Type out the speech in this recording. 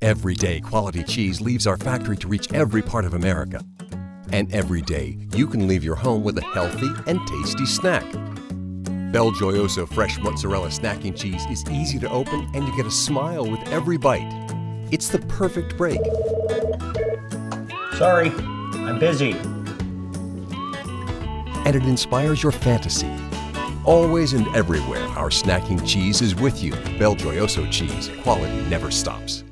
Everyday quality cheese leaves our factory to reach every part of America. And every day, you can leave your home with a healthy and tasty snack. BelGioioso fresh mozzarella snacking cheese is easy to open and you get a smile with every bite. It's the perfect break. Sorry, I'm busy. And it inspires your fantasy. Always and everywhere, our snacking cheese is with you. BelGioioso cheese. Quality never stops.